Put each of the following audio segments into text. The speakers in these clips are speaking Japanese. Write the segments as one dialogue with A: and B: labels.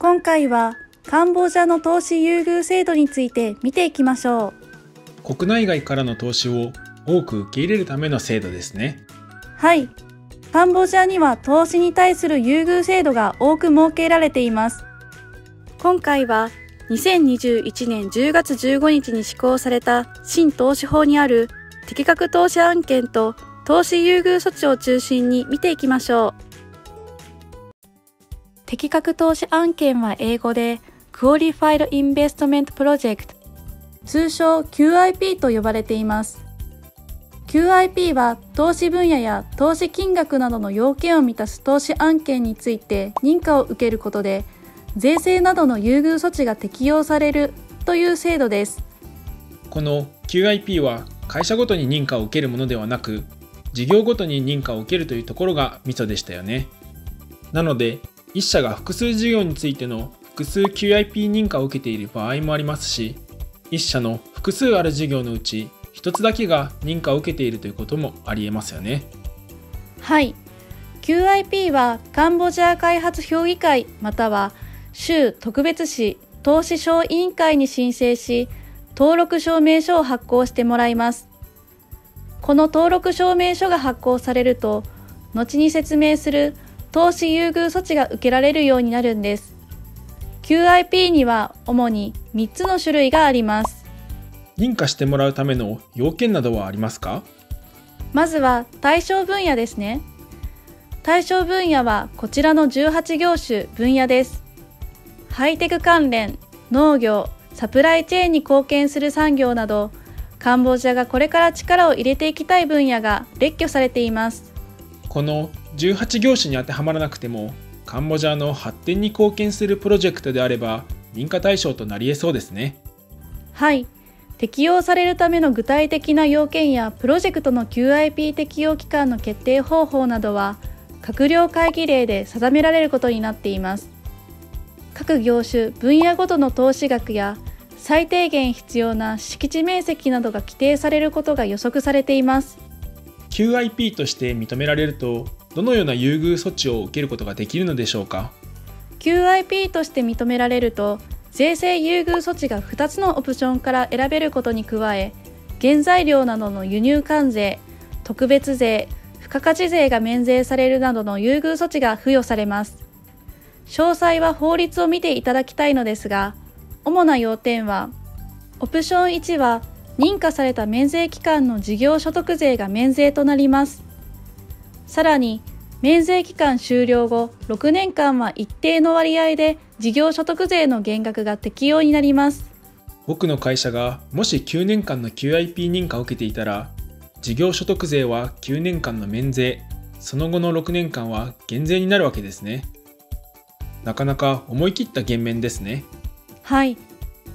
A: 今回はカンボジアの投資優遇制度について見ていきましょ
B: う。国内外からの投資を多く受け入れるための制度ですね。
A: はい。カンボジアには投資に対する優遇制度が多く設けられています。今回は2021年10月15日に施行された新投資法にある適格投資案件と投資優遇措置を中心に見ていきましょう。適格投資案件は英語で Qualified Investment Project 通称 QIP と呼ばれています。QIP は投資分野や投資金額などの要件を満たす投資案件について認可を受けることで税制などの優遇措置が適用されるという制度です。
B: この QIP は会社ごとに認可を受けるものではなく事業ごとに認可を受けるというところがミソでしたよね。なので1社が複数事業についての複数 QIP 認可を受けている場合もありますし1社の複数ある事業のうち1つだけが認可を受けているということもありえますよね。
A: はい QIP はカンボジア開発評議会または州特別市投資省委員会に申請し登録証明書を発行してもらいます。この登録証明書が発行されると、後に説明する投資優遇措置が受けられるようになるんです。QIP には主に3つの種類があります。
B: 認可してもらうための要件などはありますか？
A: まずは対象分野ですね。対象分野はこちらの18業種分野です。ハイテク関連、農業、サプライチェーンに貢献する産業など、カンボジアがこれから力を入れていきたい分野が列挙されています。
B: この18業種に当てはまらなくても、カンボジアの発展に貢献するプロジェクトであれば、認可対象となり得そうですね。
A: はい。適用されるための具体的な要件やプロジェクトの QIP 適用期間の決定方法などは、閣僚会議令で定められることになっています。各業種、分野ごとの投資額や最低限必要な敷地面積などが規定されることが予測されています
B: QIP として認められるとどのような優遇措置を受けることができるのでしょうか
A: ？QIP として認められると税制優遇措置が2つのオプションから選べることに加え原材料などの輸入関税特別税付加価値税が免税されるなどの優遇措置が付与されます詳細は法律を見ていただきたいのですが主な要点は、オプション1は認可された免税期間の事業所得税が免税となります。さらに、免税期間終了後6年間は一定の割合で事業所得税の減額が適用になります。
B: 僕の会社がもし9年間の QIP 認可を受けていたら、事業所得税は9年間の免税、その後の6年間は減税になるわけですね。なかなか思い切った減免ですね。
A: はい。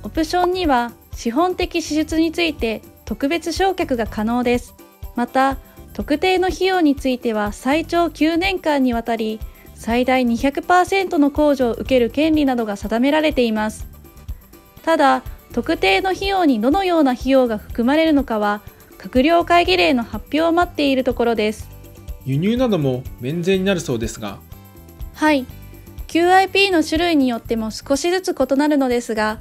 A: オプションには資本的支出について特別償却が可能です。また、特定の費用については最長9年間にわたり最大200%の控除を受ける権利などが定められています。ただ、特定の費用にどのような費用が含まれるのかは閣僚会議令の発表を待っているところです。
B: 輸入なども免税になるそうですが。
A: はい。QIP の種類によっても少しずつ異なるのですが、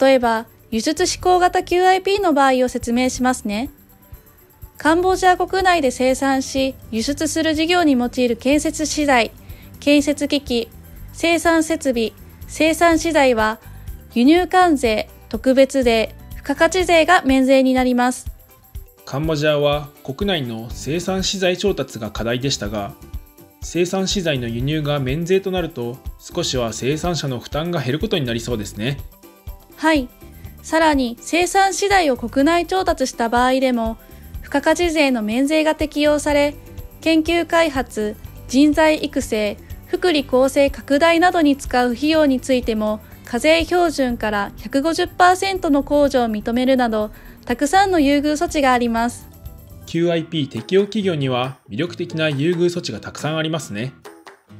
A: 例えば輸出指向型 QIP の場合を説明しますね。カンボジア国内で生産し、輸出する事業に用いる建設資材、建設機器、生産設備、生産資材は、輸入関税、特別税、付加価値税が免税になります。
B: カンボジアは国内の生産資材調達が課題でしたが、生産資材の輸入が免税となると少しは生産者の負担が減ることになりそうですね
A: はいさらに生産資材を国内調達した場合でも付加価値税の免税が適用され研究開発人材育成福利厚生拡大などに使う費用についても課税標準から150%の控除を認めるなどたくさんの優遇措置があります
B: QIP 適用企業には魅力的な優遇措置がたくさんありますね。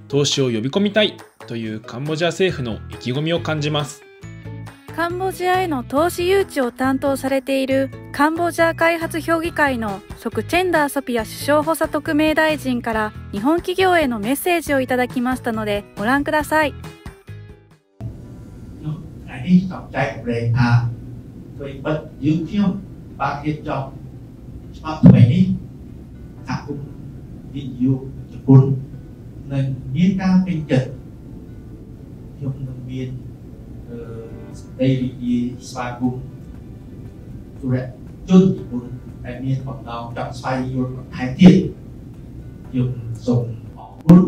B: 投資を呼び込みたいというカンボジア政府の意気込みを感じます。
A: カンボジアへの投資誘致を担当されているカンボジア開発評議会の即チェンダーソピア首相補佐特命大臣から日本企業へのメッセージをいただきましたのでご覧ください。
C: នេះចង់ចែកម្លែកថាអ្វីបិទយើងខ្ញុំបានរៀបចំច្បាប់ថ្មីនេះសហគមន៍វិទ្យុជប៉ុននឹងមាន សេចក្តីរីករាយស្វាគមន៍ទុរជនជប៉ុនដែលមានបំណងចង់ស្វែងយល់បន្ថែមទៀតខ្ញុំសូមអរគុណ